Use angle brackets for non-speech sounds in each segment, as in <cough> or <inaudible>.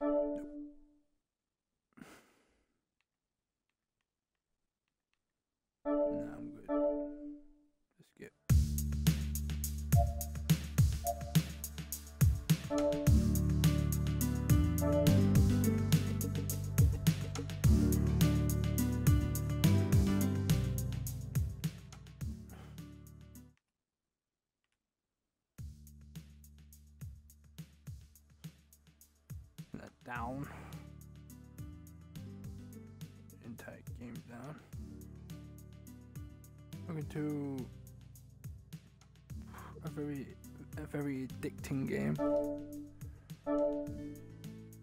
No, I'm. Let's get. To a very a very addicting game.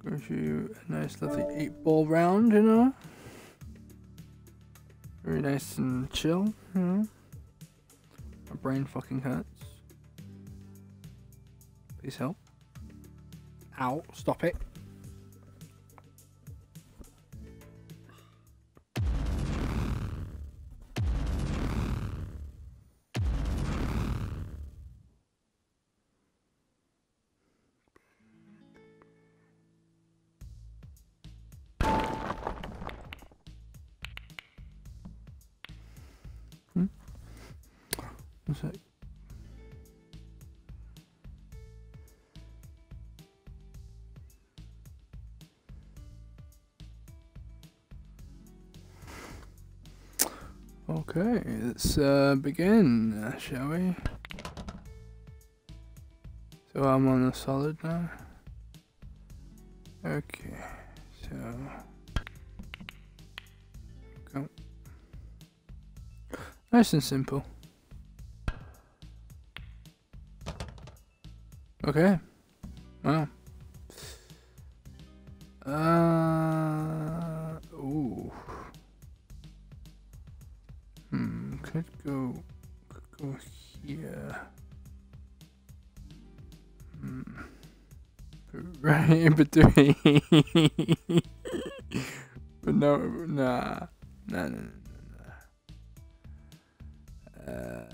Gives you a nice lovely eight ball round, you know. Very nice and chill, you know. My brain fucking hurts. Please help. Ow, stop it. Let's uh, begin, uh, shall we? So I'm on the solid now. Okay, so go. Nice and simple. Okay. Wow. Uh. Could go. Could go here. Hmm. <laughs> Right in between. <laughs> but no, nah, nah, nah, nah, nah. Uh.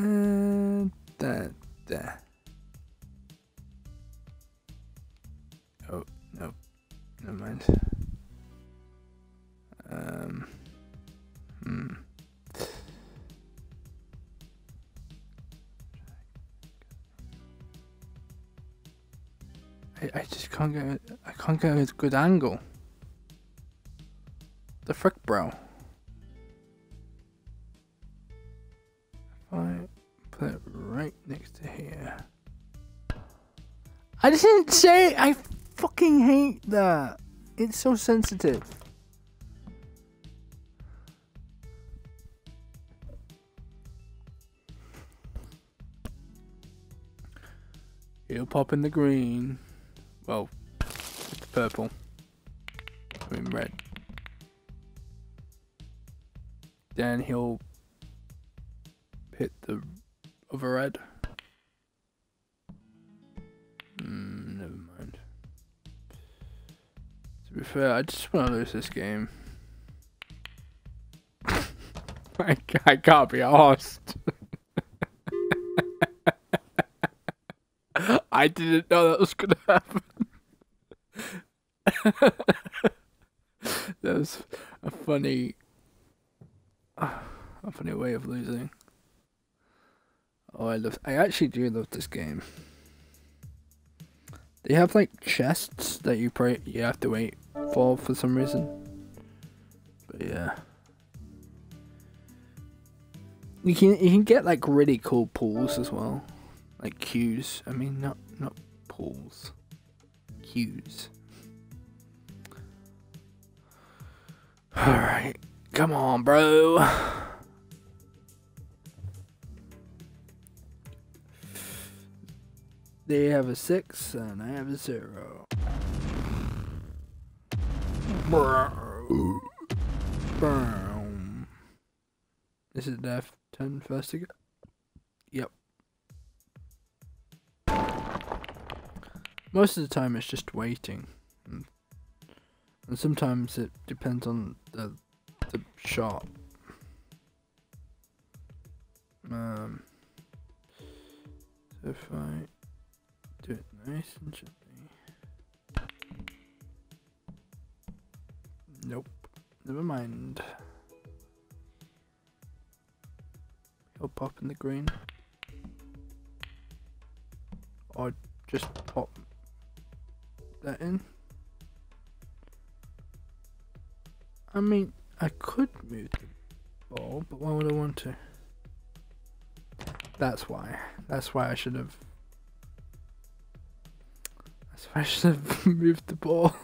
Uh. That. That. Oh, nope. Never mind. Um. Hmm. I, I just can't get. I can't get a good angle. The frick, bro. If I put it right next to here. I just didn't say. I fucking hate that. It's so sensitive. He'll pop in the green. Well, it's purple. I mean red. Then he'll hit the other red. Hmm, never mind. To be fair, I just want to lose this game. <laughs> I can't be asked. I didn't know that was gonna happen. <laughs> that was a funny, a funny way of losing. Oh, I love. I actually do love this game. They have like chests that you pray you have to wait for for some reason. But yeah. You can you can get like really cool pools as well, like queues. I mean, not not pulls, queues. All right, come on, bro. They have a six and I have a zero. This is Def 10 first to go. Yep. Most of the time it's just waiting. And, and sometimes it depends on the, the shot. Um, so if I do it nice and gently. Nope. Never mind. He'll pop in the green. or just pop that in. I mean, I could move the ball, but why would I want to? That's why. That's why I should have. That's why I should have <laughs> moved the ball.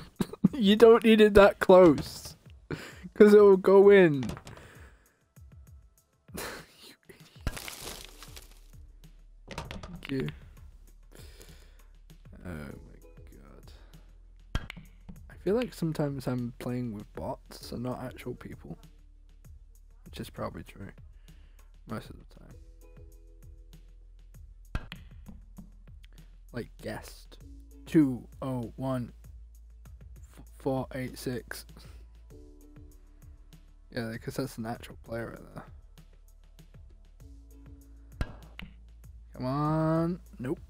<laughs> you don't need it that close, because it will go in. <laughs> you idiot. Thank you. Feel like sometimes I'm playing with bots and not actual people. Which is probably true. Most of the time. Like guest. 201 486. Yeah, because that's an actual player right there. Come on. Nope.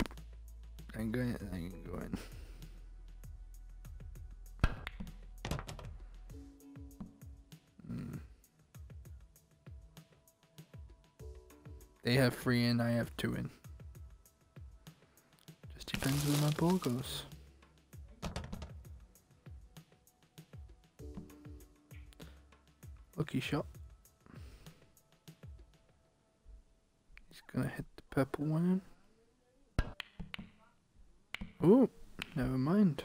I ain't going. I ain't going. They have three in, I have two in. Just depends where my ball goes. Lucky shot. He's gonna hit the purple one in. Oh, never mind.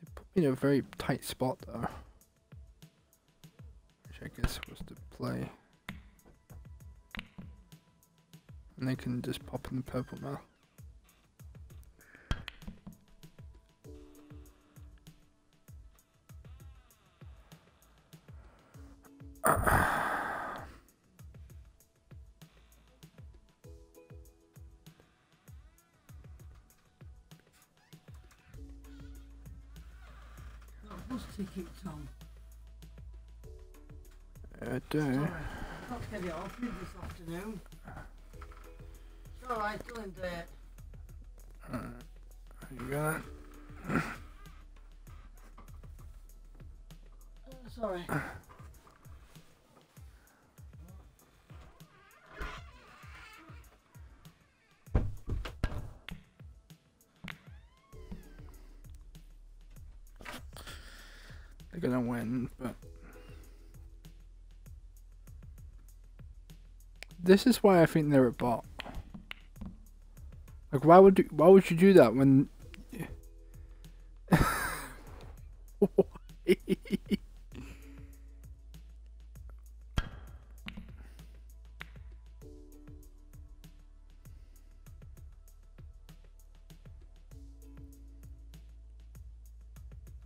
They put me in a very tight spot though. Which I guess was to play. And they can just pop in the purple now. Ticket, Tom. I do. Sorry, got to get it off you this afternoon. It's alright, still in debt. You got it? Uh, sorry. They're gonna win, but this is why I think they're a bot. Like, why would you, why would you do that when? <laughs>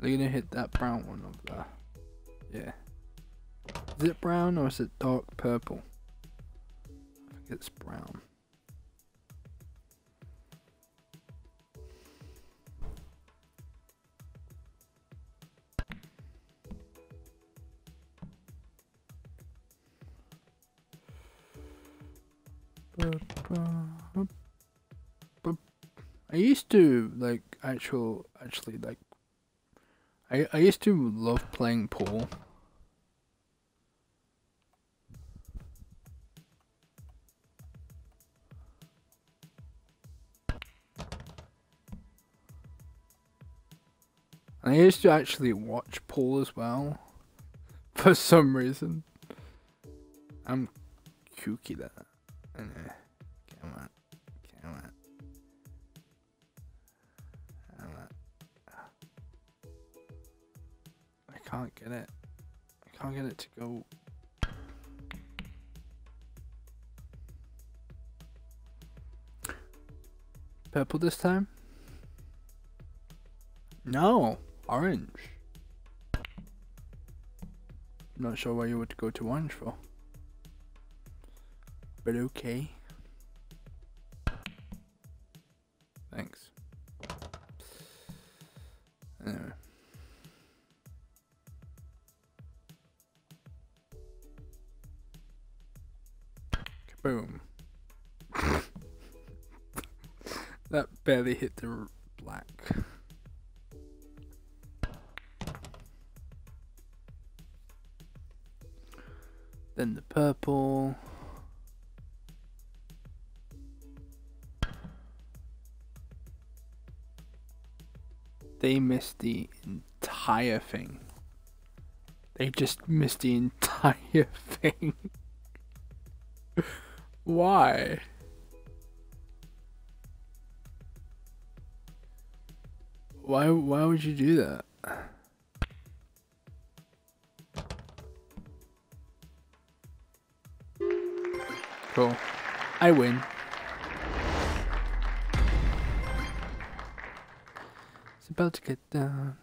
They're gonna hit that brown one over there. Yeah. Is it brown or is it dark purple? I think it's brown. I used to like actual actually like I I used to love playing pool. And I used to actually watch pool as well. <laughs> For some reason. I'm kooky that. Come on. Come on. Come on. I can't get it. I can't get it to go. Purple this time? No, orange. Not sure why you would go to orange for. But okay. Thanks. Anyway. Kaboom. <laughs> that barely hit the missed the entire thing. They just missed the entire <laughs> thing. Why? Why why would you do that? Cool. I win. About to get down.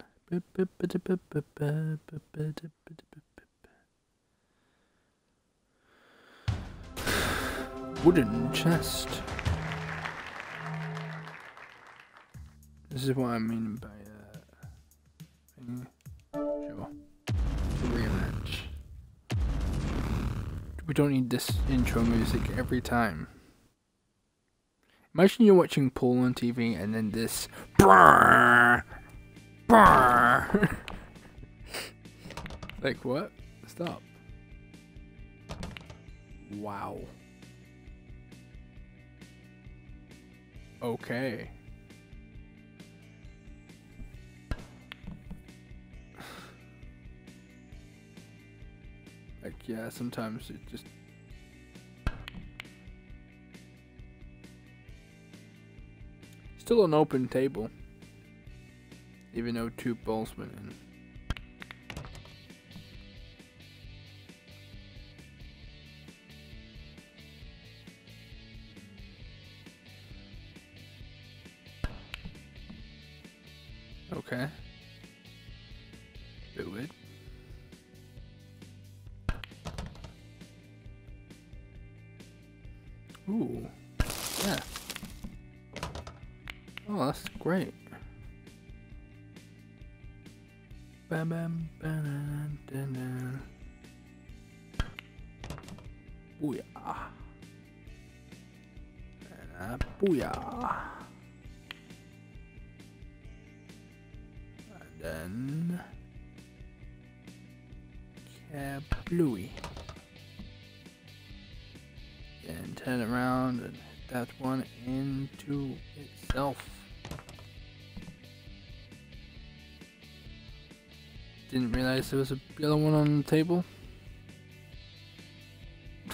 Wooden chest. This is what I mean by uh. Sure. Rematch. We don't need this intro music every time. Imagine you're watching Paul on TV and then this brrr, brrr. <laughs> like what? Stop. Wow. Okay. <sighs> Like yeah, sometimes it just Still an open table. Even though two balls went in. Okay. Great. Bam bam bam dun, dun. Booyah. And, uh, booyah. And then kablooey. And turn around and hit that one into itself. Didn't realize there was a other one on the table. <laughs>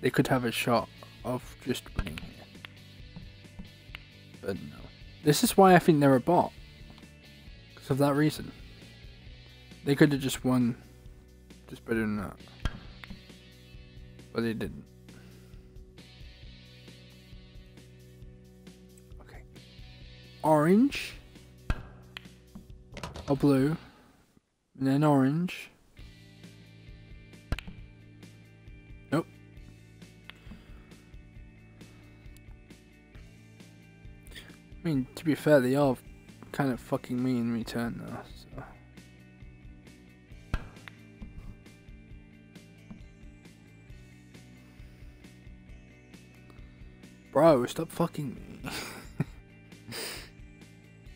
they could have a shot of just winning here. But no. This is why I think they're a bot. Because of that reason. They could have just won just better than that. But they didn't. Okay. Orange. Or blue. And then orange. Nope. I mean, to be fair, they are kind of fucking me in return though, so. Bro, stop fucking me. <laughs>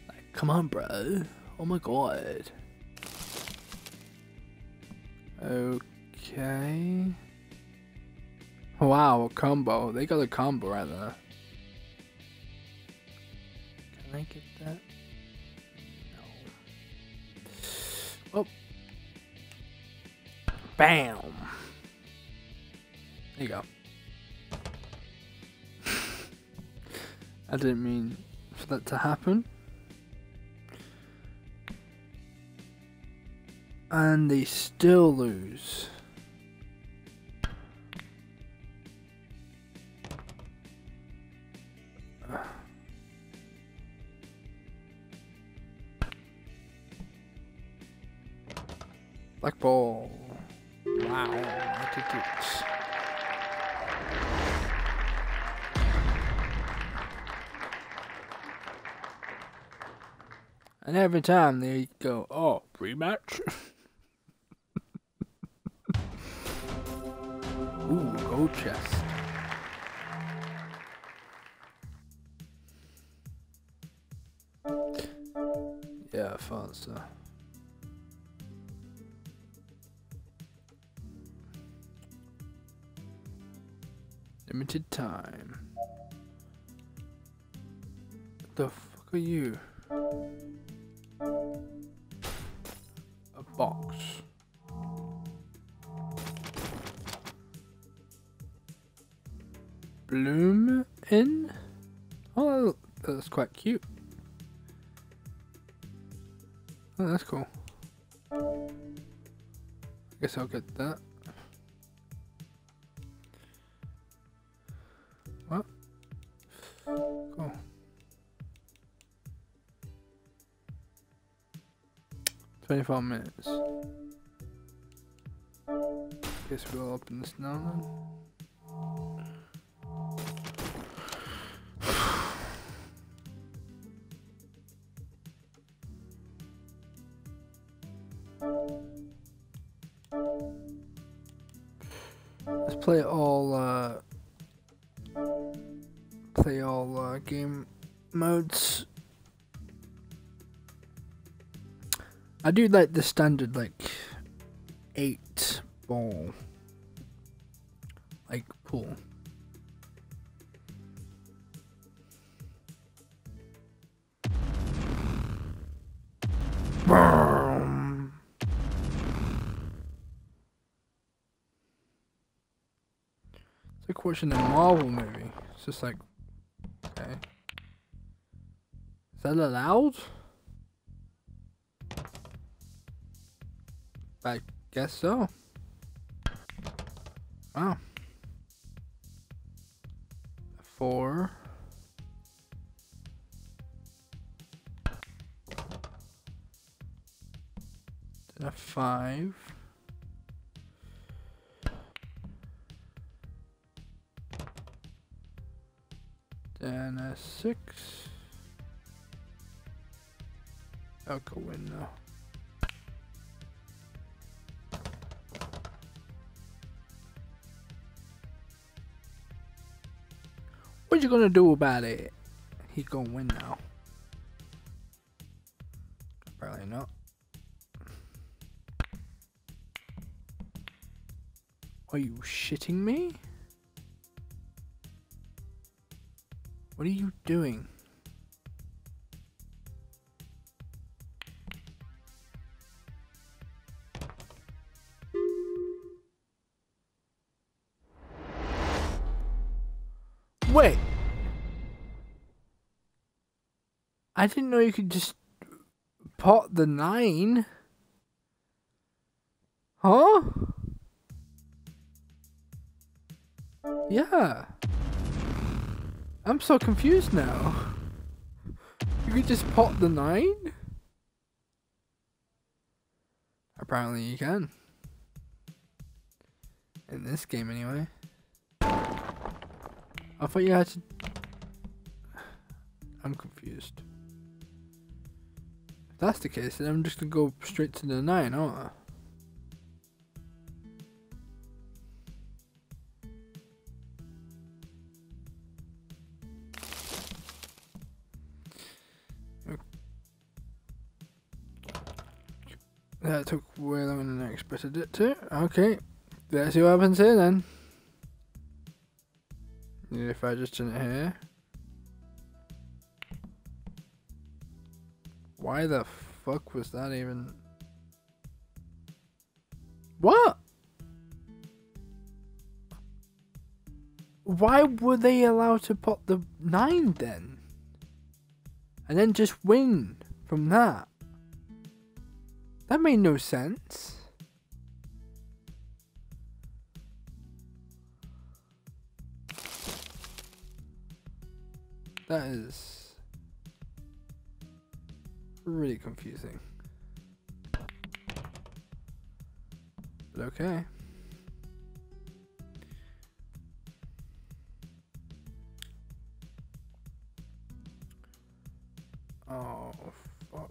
like, come on, bro. Oh my god. Okay. Wow, a combo. They got a combo right there. Can I get that? No. Oh. Bam. There you go. <laughs> I didn't mean for that to happen. And they still lose. Black ball. Wow, I did. And every time they go, oh, rematch? <laughs> time. What the fuck are you? A box. Bloom in? Oh, that's quite cute. Oh, that's cool. I guess I'll get that. 25 minutes. Guess we'll open this now then. Do like the standard like eight ball like pool. It's like watching a Marvel movie. It's just like, okay. Is that allowed? I guess so. You gonna do about it? He gonna win now. Probably not. Are you shitting me? What are you doing? I didn't know you could just pot the nine. Huh? Yeah. I'm so confused now. You could just pot the nine? Apparently you can. In this game anyway. I thought you had to... I'm confused. That's the case, then I'm just gonna go straight to the 9, aren't I? That took way longer than I expected it to. Okay, let's see what happens here then. If I just turn it here. Why the fuck was that even? What? Why were they allowed to put the nine then? And then just win from that? That made no sense. That is really confusing. But okay. Oh, fuck.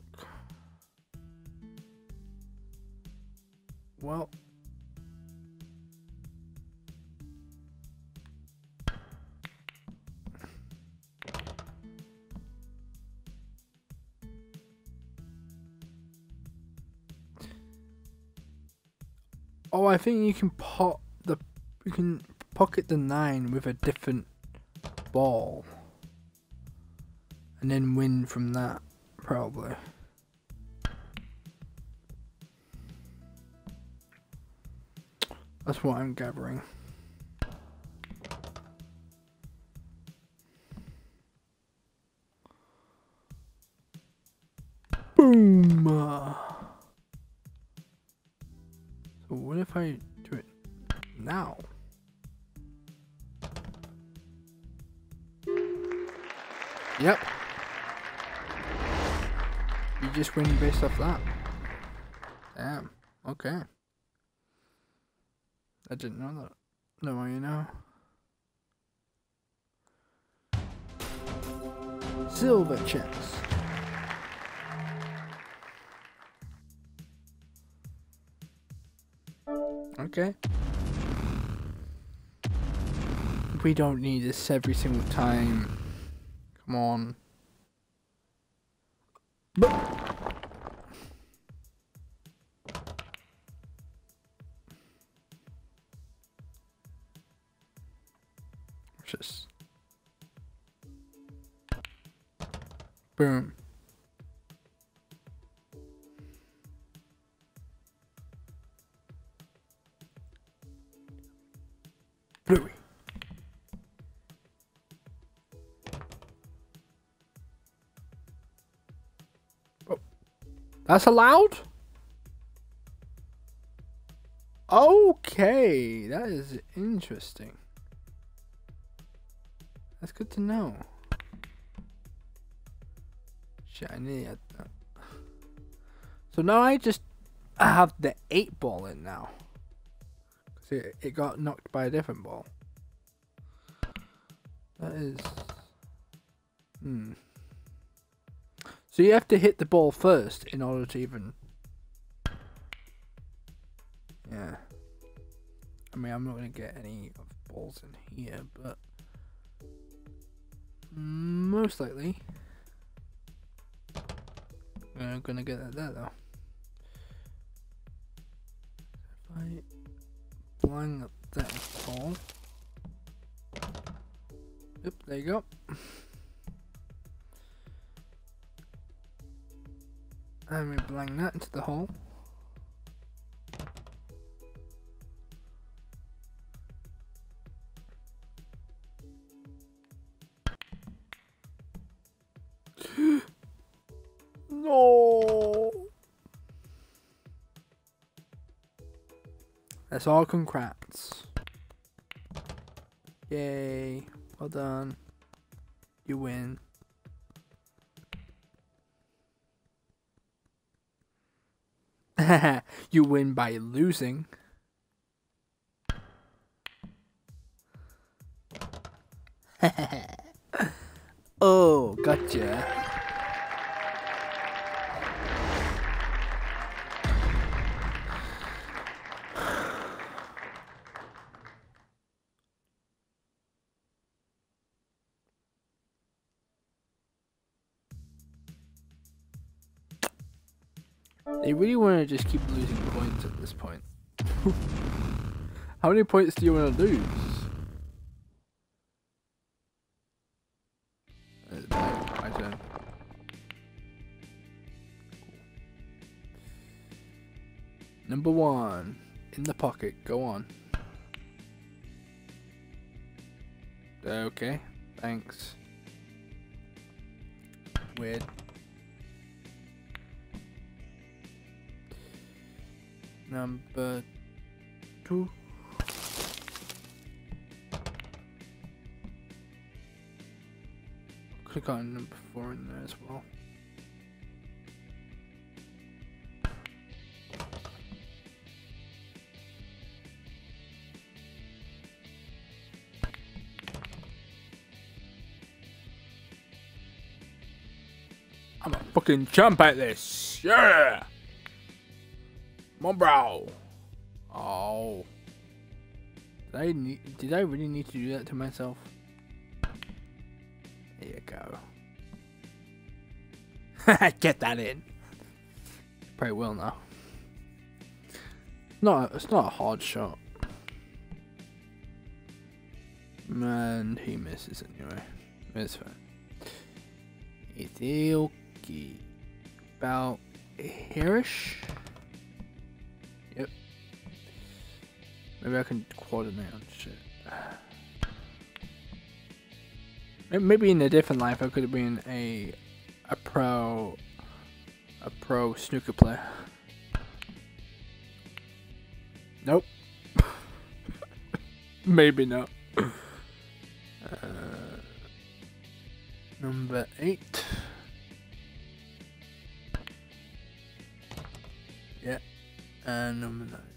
Well. Oh, I think you can pot the you can pocket the nine with a different ball, and then win from that. Probably. That's what I'm gathering. Just off that. Damn. Okay. I didn't know that. No, more you know. Silver chance. Okay. We don't need this every single time. Come on. That's allowed? Okay, that is interesting. That's good to know. Need that. So now I just have the 8 ball in now. It, it got knocked by a different ball. That is... Hmm. So you have to hit the ball first in order to even... Yeah. I mean, I'm not going to get any of balls in here, but... Most likely. I'm gonna get that there though. If I blind up that ball. Yep, there you go. <laughs> And we blind that into the hole. <gasps> no. That's all congrats. Yay. Well done. You win. <laughs> you win by losing. <laughs> oh, gotcha. Really want to just keep losing points at this point. How many points do you want to lose? Uh, My turn. Number one. In the pocket. Go on. Okay. Thanks. Weird. Number two. Click on number four in there as well. I'm a fucking champ at this. Yeah. On, bro. Oh. Did I need, did I really need to do that to myself? There you go. <laughs> Get that in. Probably will now. No, it's not a hard shot. Man, he misses anyway. It's fine. It's okay. about hereish. Maybe I can coordinate on shit. Maybe in a different life I could have been a a pro a pro snooker player. Nope. <laughs> Maybe not. Uh, number eight. Yeah, and number nine.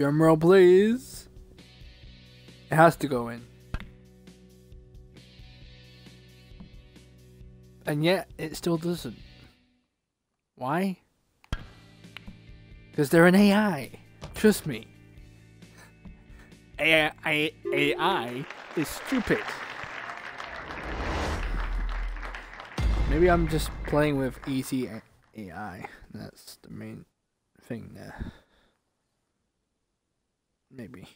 Drum roll, please. It has to go in. And yet, it still doesn't. Why? Because they're an AI. Trust me. AI, AI is stupid. Maybe I'm just playing with easy AI. That's the main thing there. Maybe.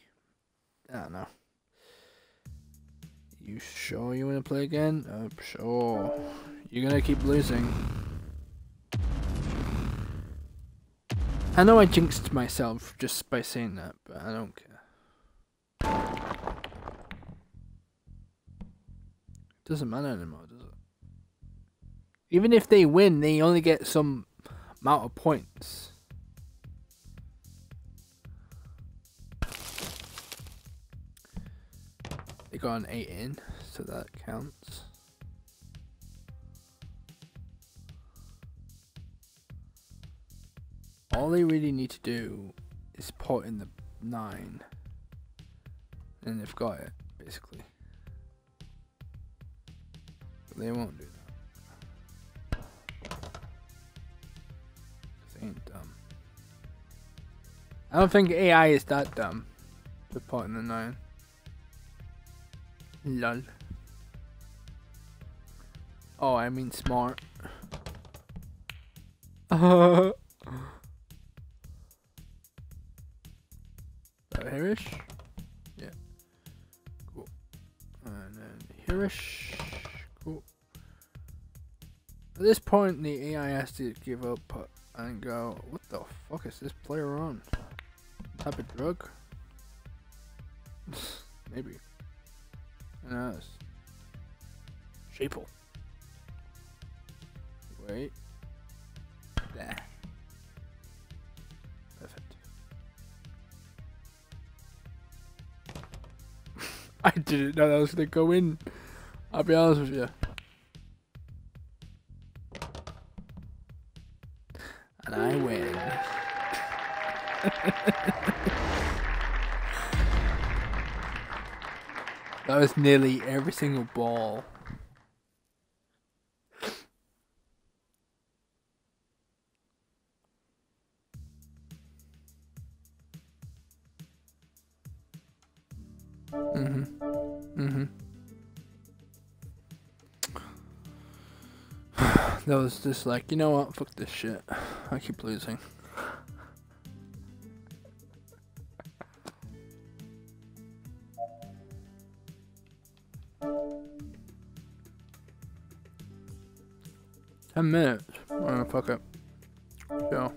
I don't know. You sure you want to play again? Uh, sure. You're gonna keep losing. I know I jinxed myself just by saying that, but I don't care. Doesn't matter anymore, does it? Even if they win, they only get some amount of points. They got an 8 in, so that counts. All they really need to do is put in the 9. And they've got it, basically. But they won't do that. they ain't dumb. I don't think AI is that dumb to put in the 9. Lol. Oh, I mean smart. <laughs> Uh, Hirish? Yeah. Cool. And then Hirish. Cool. At this point, the AI has to give up and go, what the fuck is this player on? Type of drug? <laughs> Maybe. Who knows? Sheeple. Wait. There. Perfect. <laughs> I didn't know that was gonna go in. I'll be honest with you. And I win. <laughs> that was nearly every single ball. Mm-hmm. Mm-hmm. <sighs> that was just like, you know what? Fuck this shit. I keep losing. Ten minutes. Oh, fuck it. Go.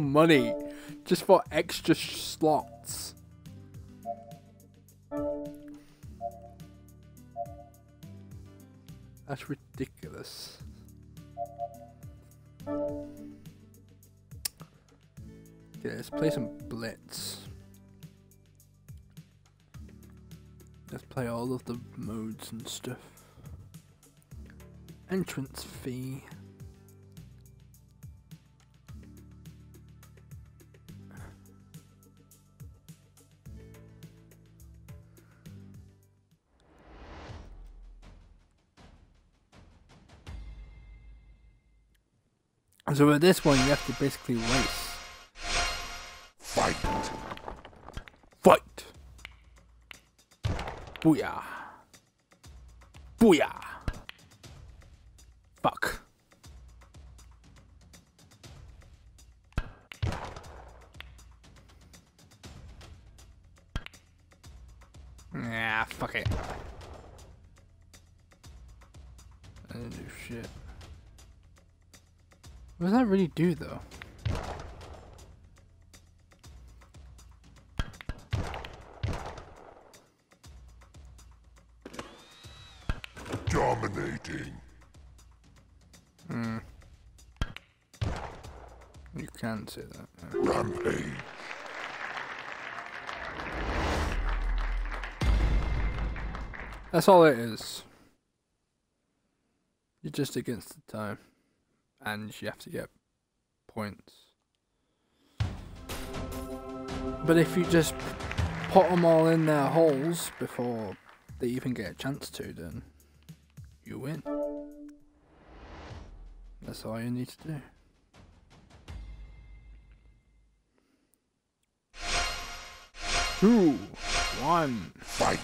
Money just for extra slots. That's ridiculous. Let's play some Blitz. Let's play all of the modes and stuff. Entrance fee. So with this one, you have to basically race. Fight. Fight! Booyah! What does that really do though? Dominating. Hmm. You can say that. yeah. Rampage. That's all it is. You're just against the time. And you have to get points. But if you just put them all in their holes before they even get a chance to, then you win. That's all you need to do. Two, one. Fight.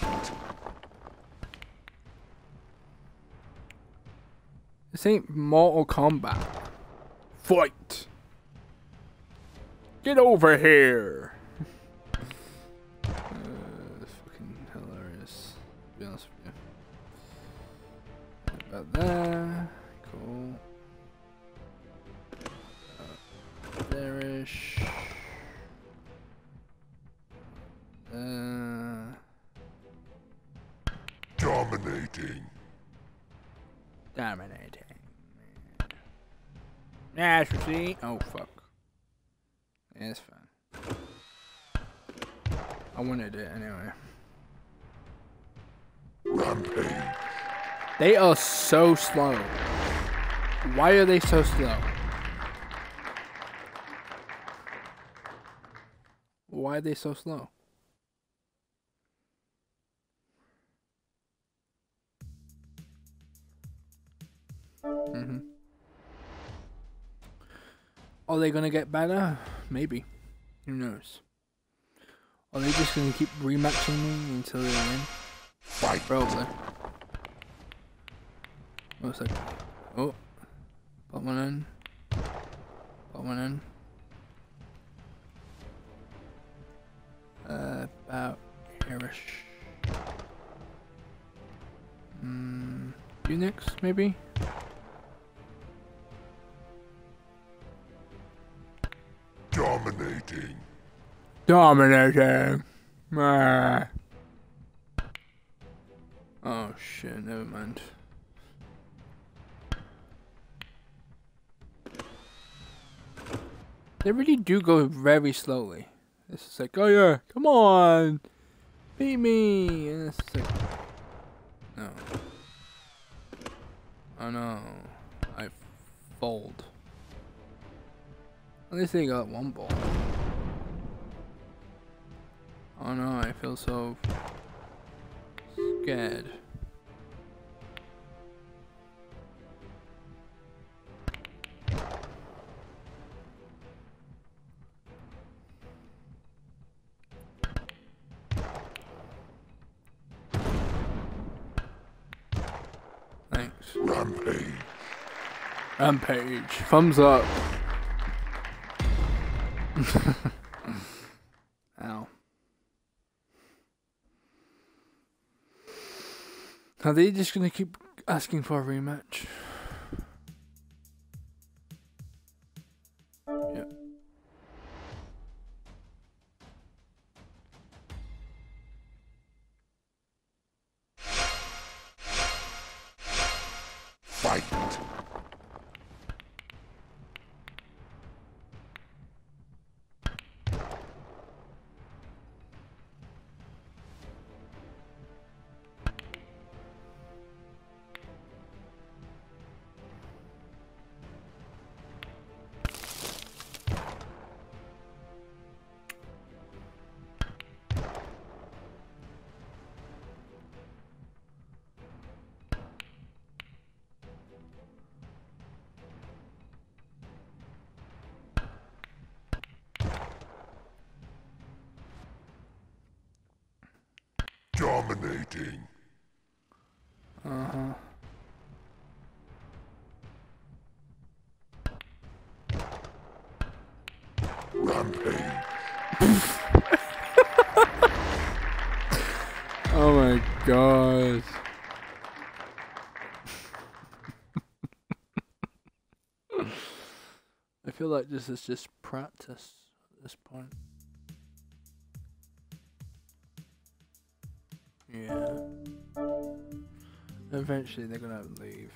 This ain't Mortal Kombat. Fight! Get over here! uh, fucking hilarious. To be honest with you. About there. Cool. Uh, there-ish. Uh, Dominating. dominating. Yeah, see. Oh fuck. Yeah, it's fine. I wanted it anyway. Rampage. They are so slow. Why are they so slow? Why are they so slow? hmm Are they gonna get better? Maybe. Who knows? Are they just gonna keep rematching me until they win? Fight. Probably. One sec. Oh. Put one in. Put one in. Uh, about here-ish. Mm, you next, maybe? Dominating. Dominating. Oh shit, never mind. They really do go very slowly. It's just like, oh yeah, come on, beat me, and it's like, no. Oh no, I fold. At least they got one ball. Oh no, I feel so scared. Thanks. Rampage. Rampage. Thumbs up. <laughs> Ow. Are they just gonna keep asking for a rematch? Like this is just practice at this point. Yeah. Eventually they're gonna leave.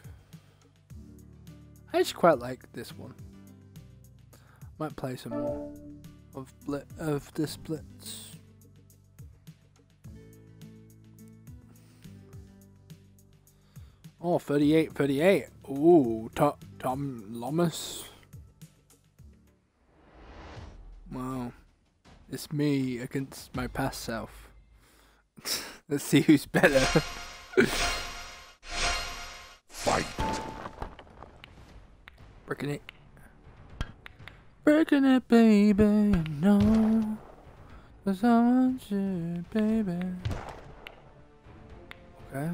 I actually quite like this one. Might play some more of blit of the splits. Oh, 38, 38. Ooh, Tom Lomas. It's me against my past self. <laughs> Let's see who's better. Fight. Breaking it. Breaking it, baby. No. Cause I want you, baby. Okay.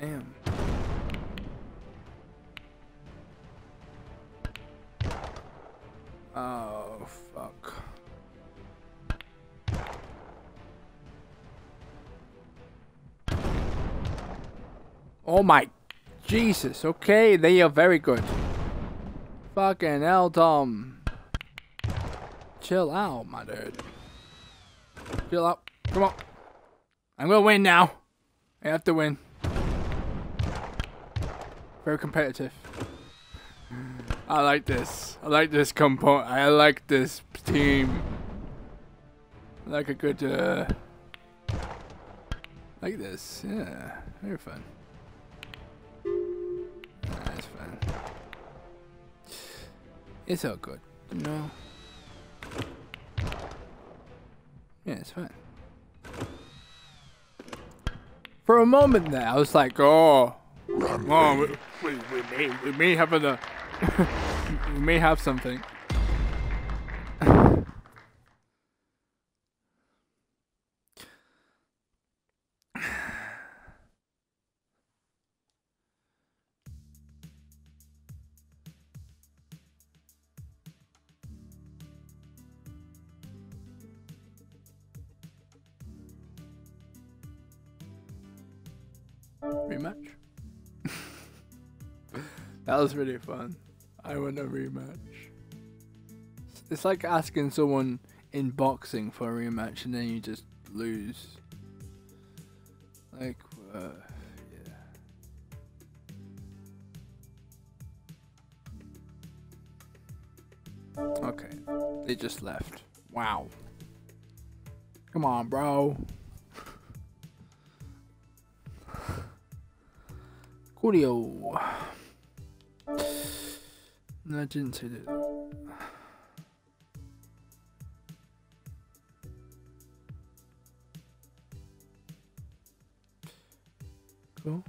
Damn. Oh my Jesus, okay, they are very good. Fucking hell, Tom. Chill out, my dude. Chill out. Come on. I'm gonna win now. I have to win. Very competitive. I like this. I like this component. I like this team. I like a good, uh... Like this. Yeah. Very fun. It's all good. You know? Yeah, it's fine. For a moment there, I was like, oh, Rampage. oh we, we, we, may, we may have a, <laughs> we may have something. Rematch? that was really fun. I want a rematch. It's like asking someone in boxing for a rematch and then you just lose. Like, uh, yeah. Okay, they just left. Wow. Come on, bro. Coolio. No, I didn't say that. Cool.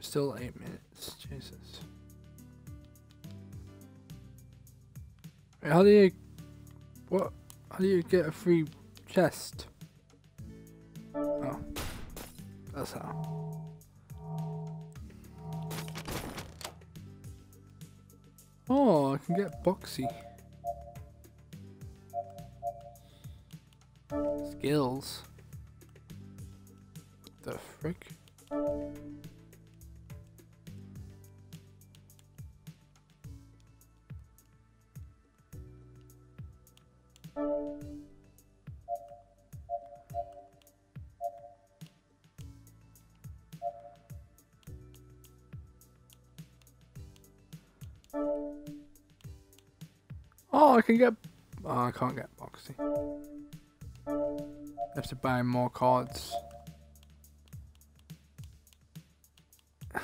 Still eight minutes. Jesus. How do you? What? How do you get a free chest? Boxy. Skills. Can't get boxy. I have to buy more cards. <sighs>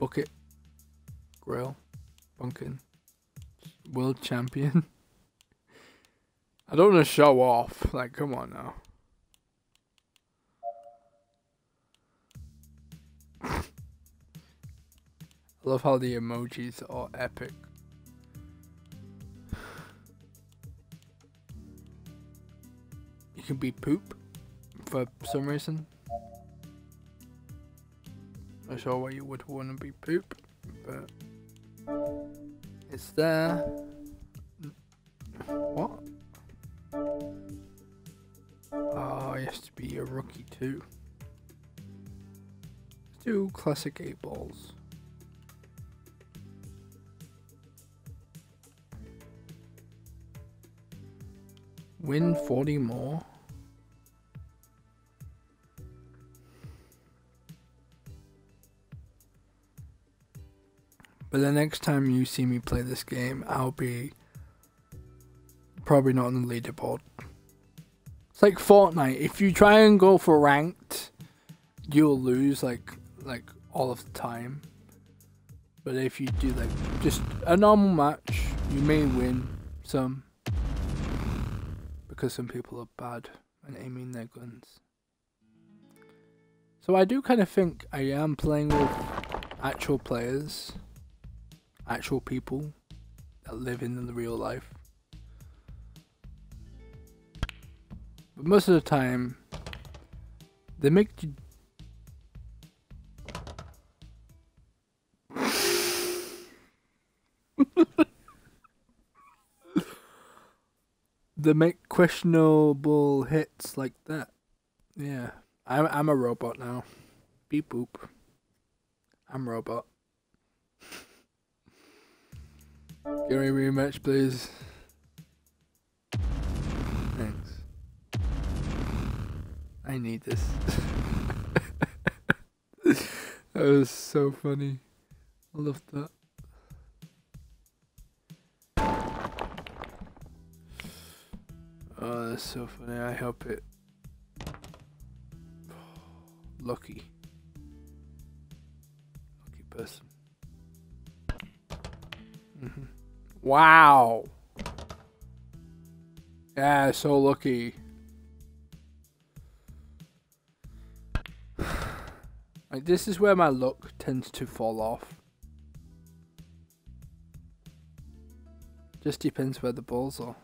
Bucket. Grill. Bunkin. World champion. <laughs> I don't want to show off. Like, come on now. <laughs> I love how the emojis are epic. You can be poop for some reason. Not sure why you would want to be poop, but it's there. What? Ah, oh, he has to be a rookie too. Let's do classic eight balls. Win 40 more. But the next time you see me play this game, I'll be probably not on the leaderboard. It's like Fortnite. If you try and go for ranked, you'll lose like like all of the time. But if you do like just a normal match, you may win some because some people are bad and aiming their guns. So I do kind of think I am playing with actual players, actual people that live in the real life. But most of the time, they make you. They make questionable hits like that. Yeah, I'm I'm a robot now. Beep boop. I'm robot. Give me a rematch, please. Thanks. I need this. <laughs> that was so funny. I loved that. Oh, that's so funny. I hope it. <sighs> Lucky. Lucky person. hmm Wow. Yeah, so lucky. <sighs> Like this is where my luck tends to fall off. Just depends where the balls are.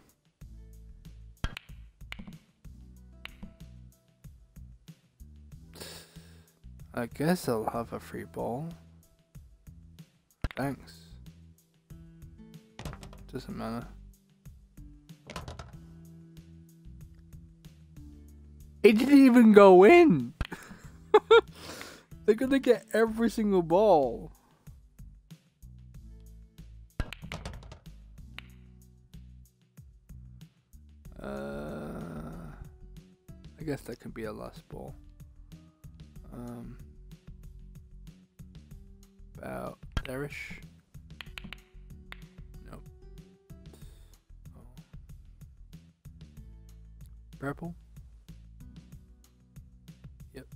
I guess I'll have a free ball. Thanks. Doesn't matter. It didn't even go in. <laughs> They're gonna get every single ball. Uh, I guess that can be a last ball. Um, about there-ish. Nope. Oh. Purple. Yep.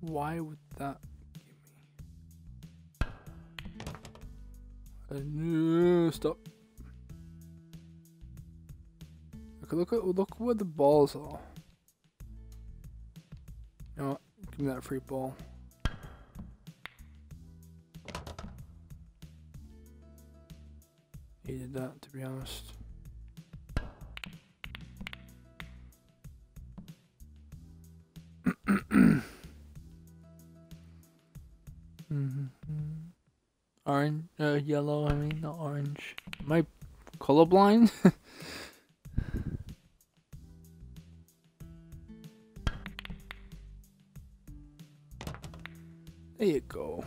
Why would that give me? Uh, no, stop. Look at look where the balls are. What? Give me that free ball. Needed that to be honest. <clears throat> Mhm. Orange, uh, yellow. I mean, not orange. Am I colorblind? <laughs> you go.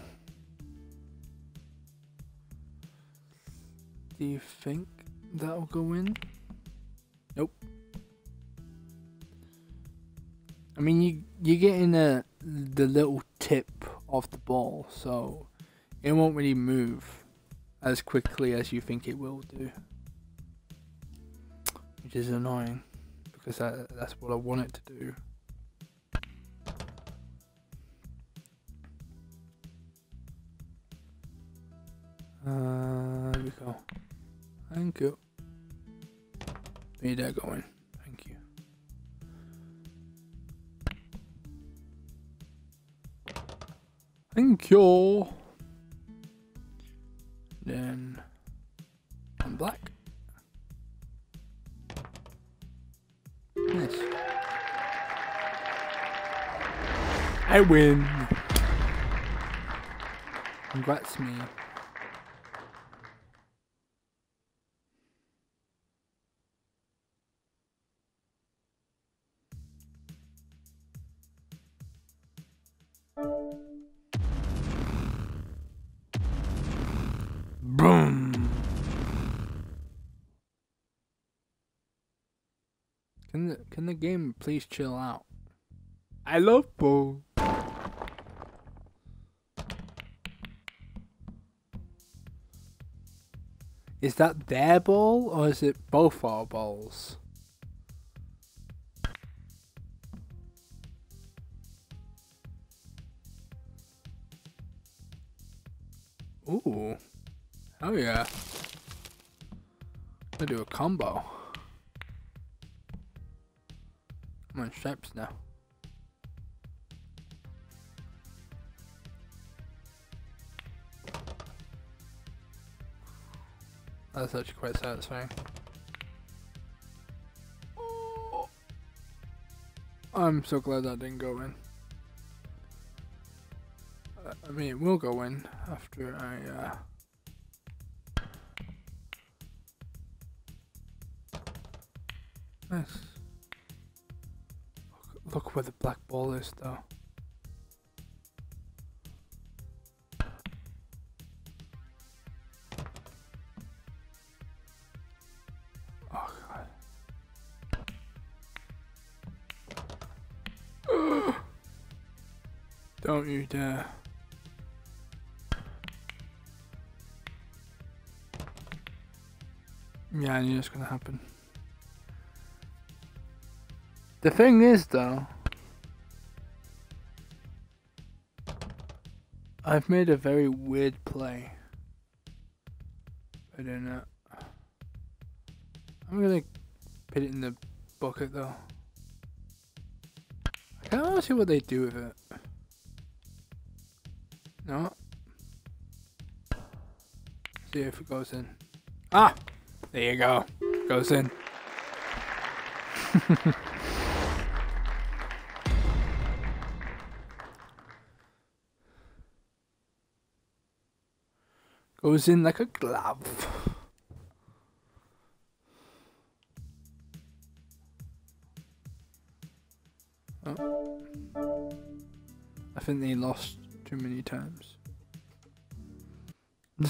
Do you think that'll go in? Nope. I mean, you you're getting the the little tip of the ball, so it won't really move as quickly as you think it will do, which is annoying because that, that's what I want it to do. Uh, Thank you. we go. Thank you. Need that going. Thank you. Thank you. Then I'm black. Nice. I win. Congrats me. Can the game please chill out? I love ball. Is that their ball or is it both our balls? Ooh. Oh yeah. I do a combo. I'm on stripes now. That's actually quite satisfying. I'm so glad that didn't go in. I mean, it will go in after I, uh... Nice. Look, where the black ball is, though. Oh. <gasps> Don't you dare. Yeah, I knew it's gonna happen. The thing is, though, I've made a very weird play. I don't know. I'm gonna put it in the bucket, though. I want see what they do with it. No. See if it goes in. Ah! There you go. Goes in. <laughs> Goes in like a glove. Oh. I think they lost too many times. <laughs>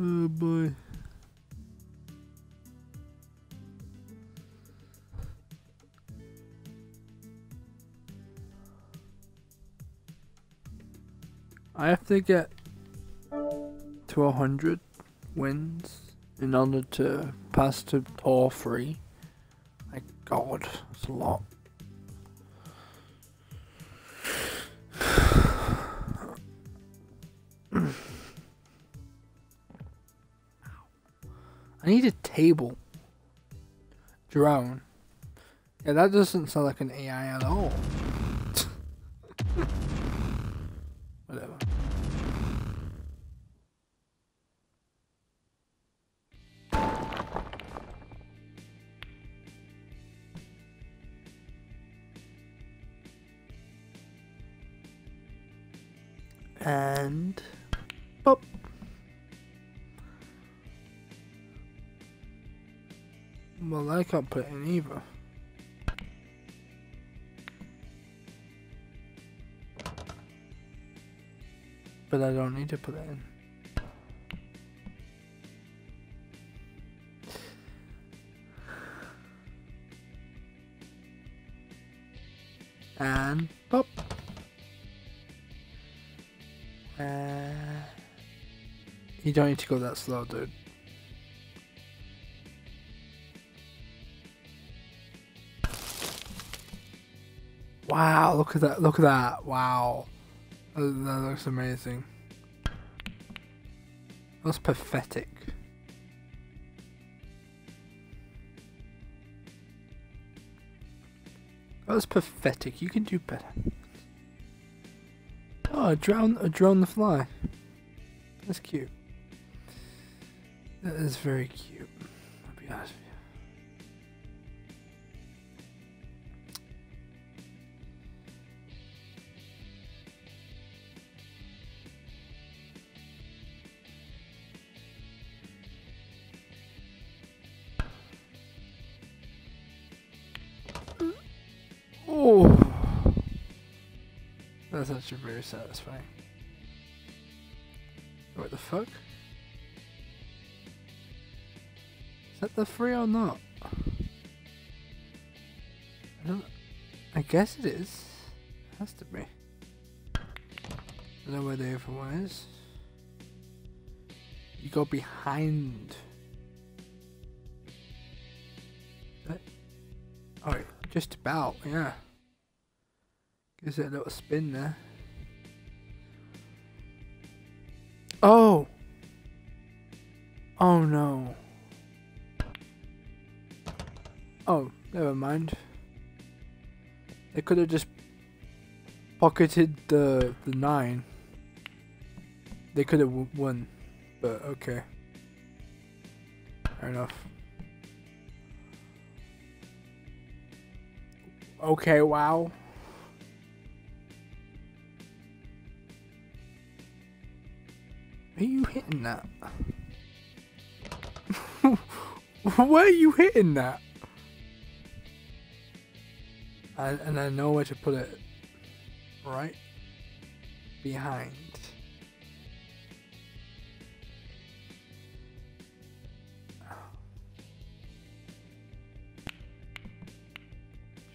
oh boy. I have to get to a hundred wins in order to pass to all three. My god, that's a lot. I need a table. Drone. Yeah, that doesn't sound like an AI at all. Well, I can't put it in either. But I don't need to put it in. And pop. Uh, you don't need to go that slow, dude. Wow, look at that, look at that, wow. That, that looks amazing. That's pathetic. That was pathetic, you can do better. Oh, a drone, a drone the fly. That's cute. That is very cute. That's actually very satisfying. What the fuck? Is that the three or not? I don't. I guess it is. has to be. I don't know where the other one is. You go behind. That, oh, just about, yeah. Gives it a little spin there. Oh! Oh no. Oh, never mind. They could have just pocketed the the nine. They could have won, but okay. Fair enough. Okay, wow. Are you hitting that? <laughs> Where are you hitting that? And I know where to put it. Right behind.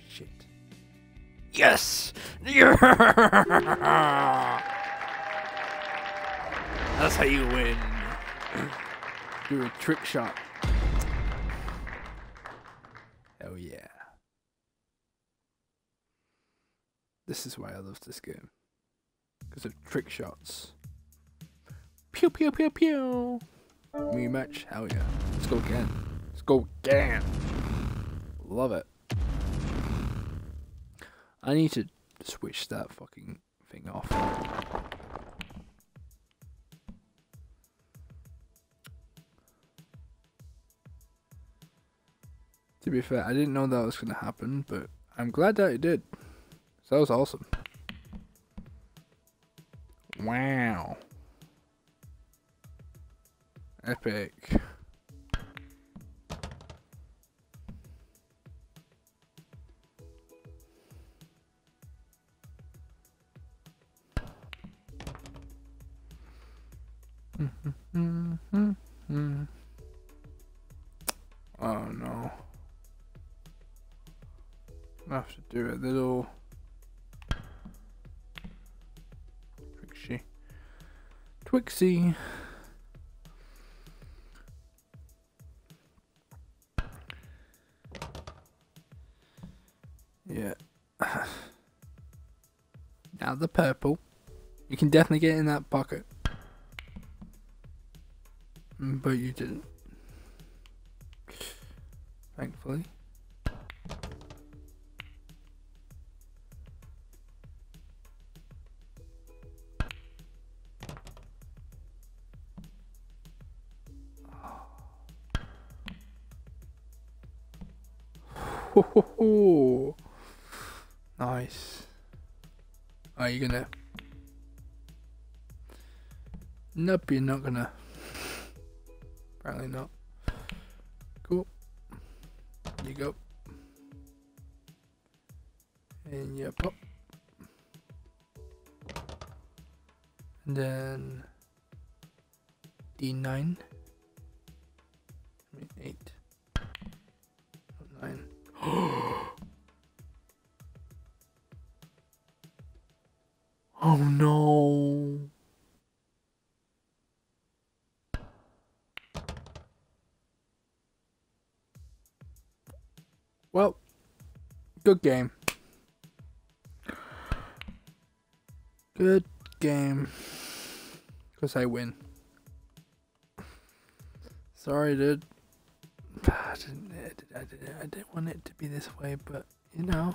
Shit. Yes! <laughs> Yeah! That's how you win. <clears throat> Do a trick shot. Hell yeah. This is why I love this game. Because of trick shots. Pew pew pew pew. Me match? Hell yeah. Let's go again. Let's go again. Love it. I need to switch that fucking thing off. To be fair, I didn't know that was going to happen, but I'm glad that it did. So that was awesome. Wow. Epic. Do a little Twixie. Twixie. Yeah. <sighs> now the purple. You can definitely get in that pocket. Mm, But you didn't. Thankfully. Ho, ho, ho. Nice. Are you gonna? Nope, you're not gonna. Apparently not. Cool. You go. And you pop. And then D9. Oh no. Well, good game. Good game. Because I win. Sorry, dude. I <sighs> didn't, I, didn't, I, didn't, I didn't want it to be this way, but you know.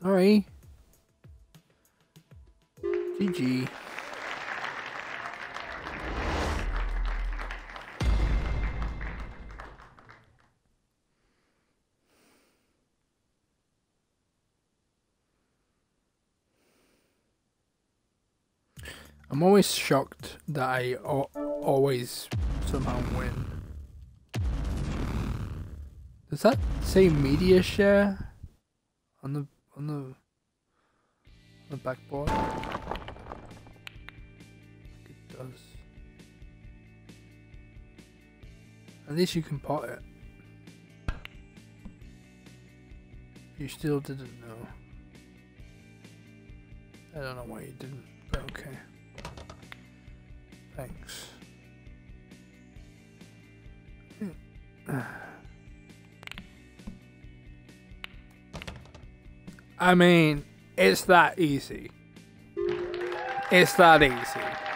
Sorry. GG. I'm always shocked that I always somehow win. Does that say media share on the on the on the backboard? It does. At least you can pot it. You still didn't know. I don't know why you didn't, but okay. Thanks. Hmm. <sighs> I mean, it's that easy. It's that easy.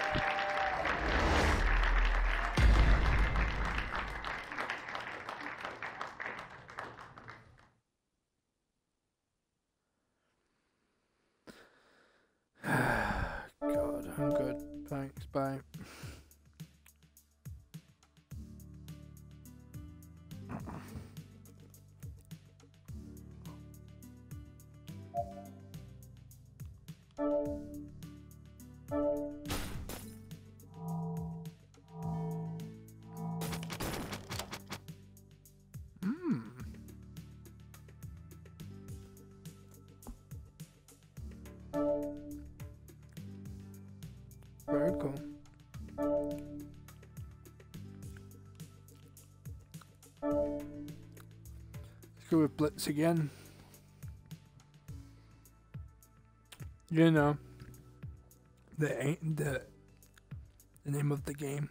Let's go with Blitz again. You know, the the the name of the game.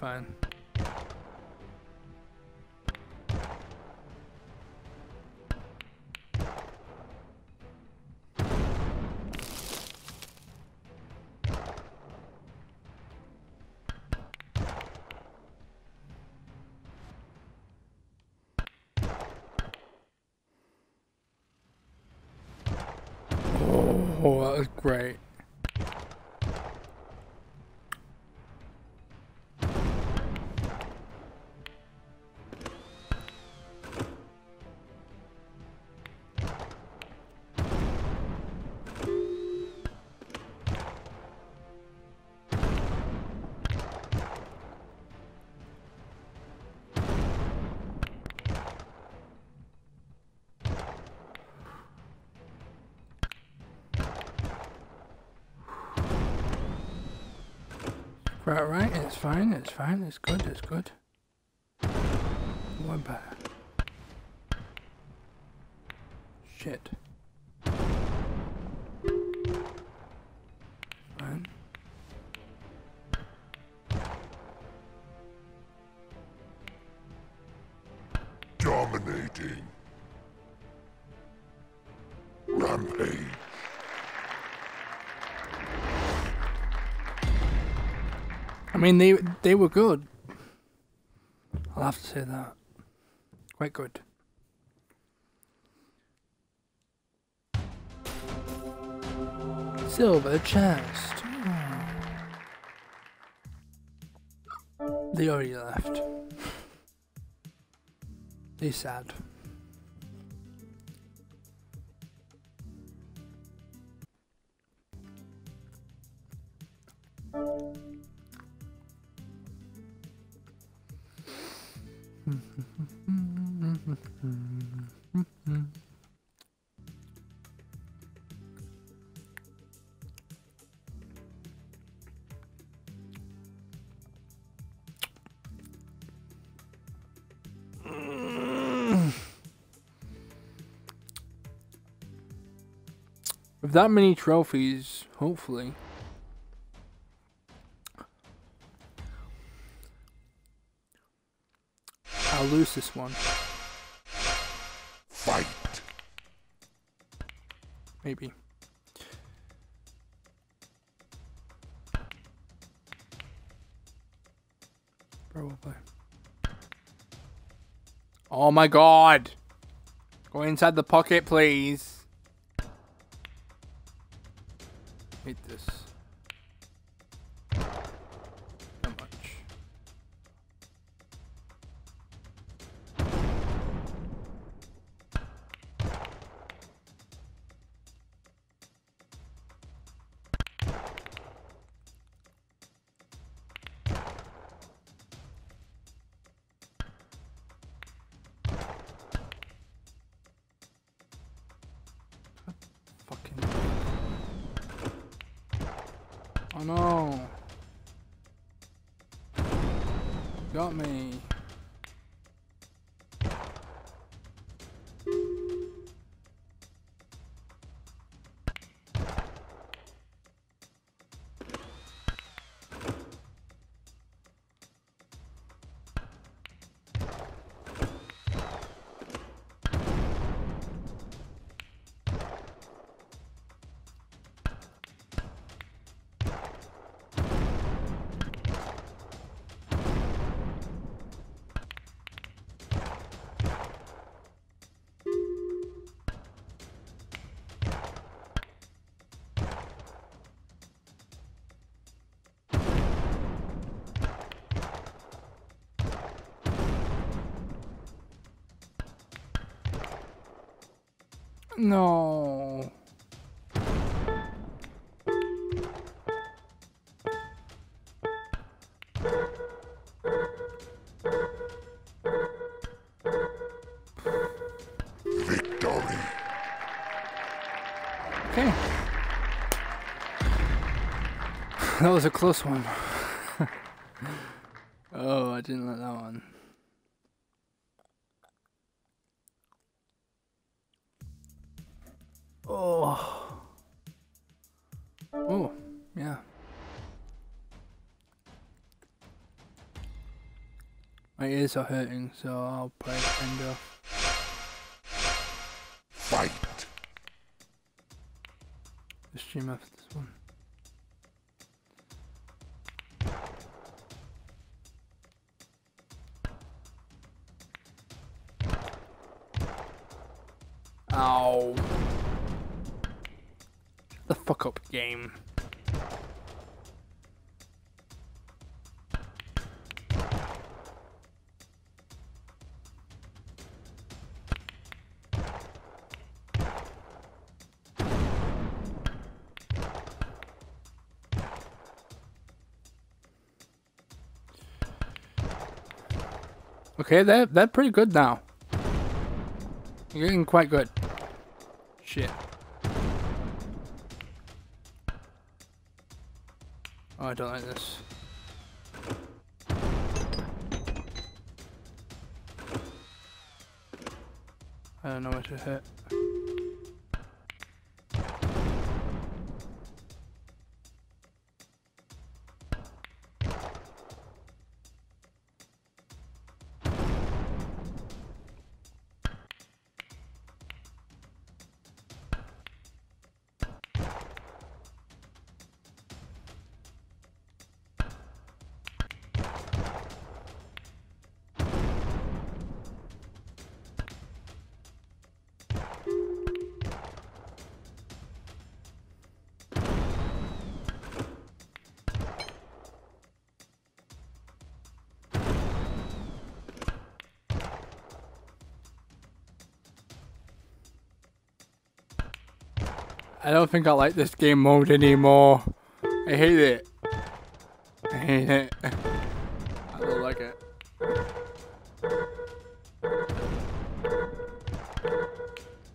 Fine. Right, right, it's fine, it's fine, it's good, it's good. One about Shit. Mean, they they were good. I'll have to say that. Quite good. Silver chest. Hmm. They already left. They sad. That many trophies, hopefully. I'll lose this one. Fight. Maybe. Probably. Oh my god. Go inside the pocket, please. Hate this. No. Victory. Okay. that was a close one. <laughs> oh, I didn't let that one. Ears are hurting, so I'll play end off. Fight. the stream after this one. Ow. Shut the fuck up, game. Okay, they're, they're pretty good now. You're getting quite good. Shit. Oh, I don't like this. I don't know what to hit. I don't think I like this game mode anymore. I hate it. I hate it. <laughs> I don't like it.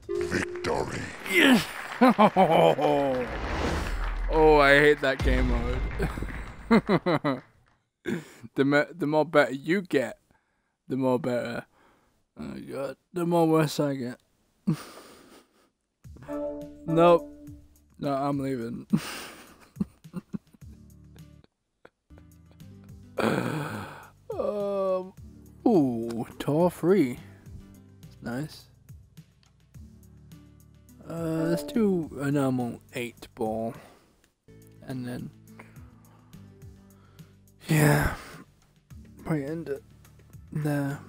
Victory. Yes! <laughs> oh, I hate that game mode. <laughs> the the more better you get, the more better. Oh god, the more worse I get. nope. I'm leaving. um, ooh, tour free. Nice. Uh, let's do a normal eight ball, and then yeah, probably end it there.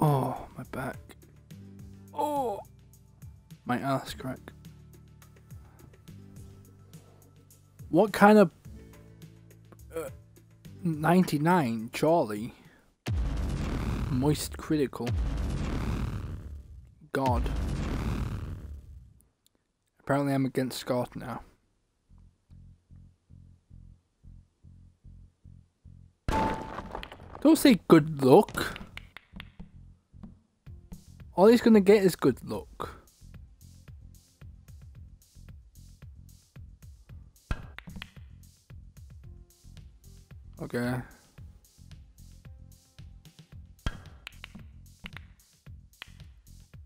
Oh, my back. My ass crack. What kind of uh, 99 Charlie? Moist critical. God. Apparently I'm against Scott now. Don't say good luck. All he's gonna get is good luck.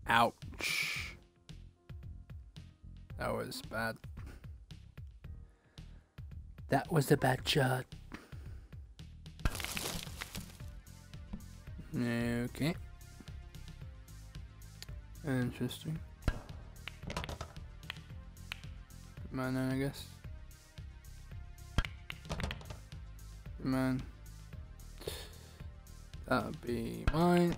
Ouch. That was bad. That was a bad shot. Okay. Interesting. Mine I guess. Man. That'd be mine.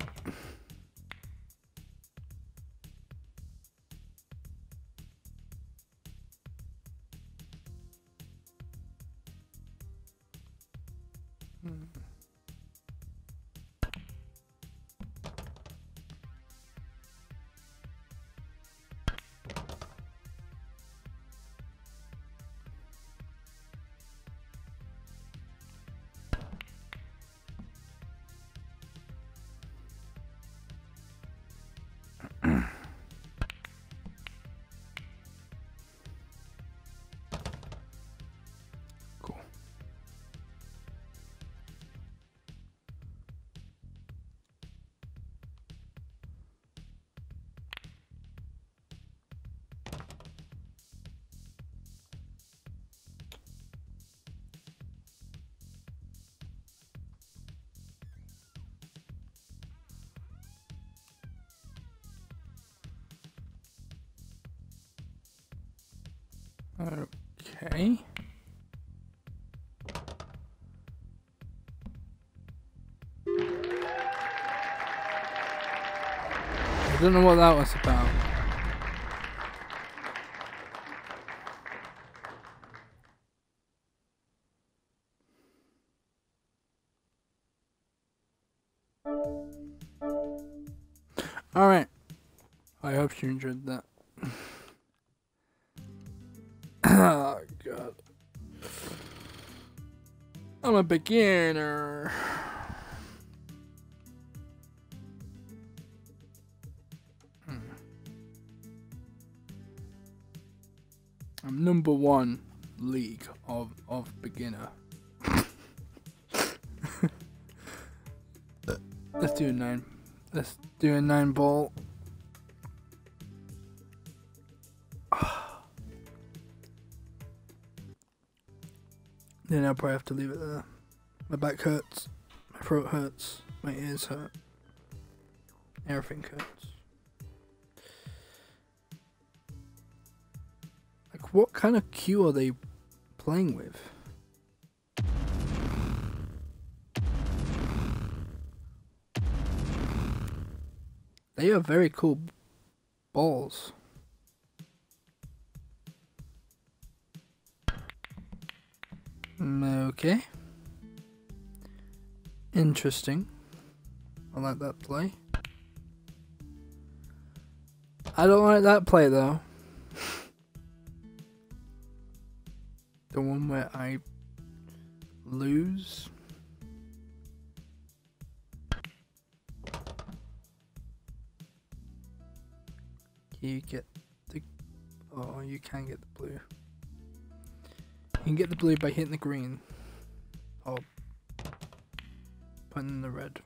Okay. I don't know what that was about. Alright. I hope you enjoyed that. Beginner. Hmm. I'm number one league of of beginner. <laughs> Let's do a nine. Let's do a nine ball. <sighs> Then I'll probably have to leave it there. My back hurts. My throat hurts. My ears hurt. Everything hurts. Like, what kind of cue are they playing with? They are very cool balls. Mm, Okay. Interesting. I like that play. I don't like that play though. <laughs> the one where I lose. You get the. Oh, you can get the blue. You can get the blue by hitting the green. Or putting in the red.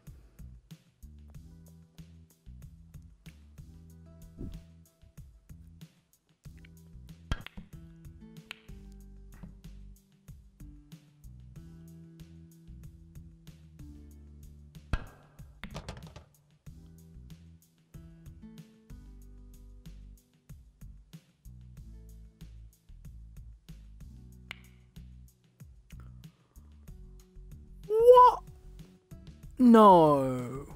No.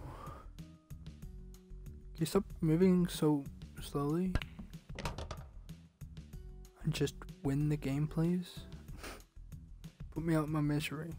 you stop moving so slowly? And just win the game, please? <laughs> Put me out my misery.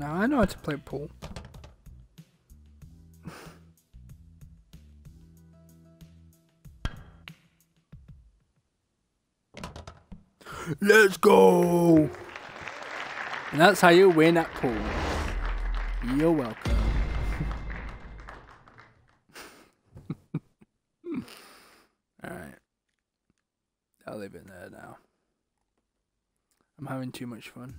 Now, I know how to play pool. Let's go! And that's how you win at pool. You're welcome. <laughs> Alright. I'll leave it there now. I'm having too much fun.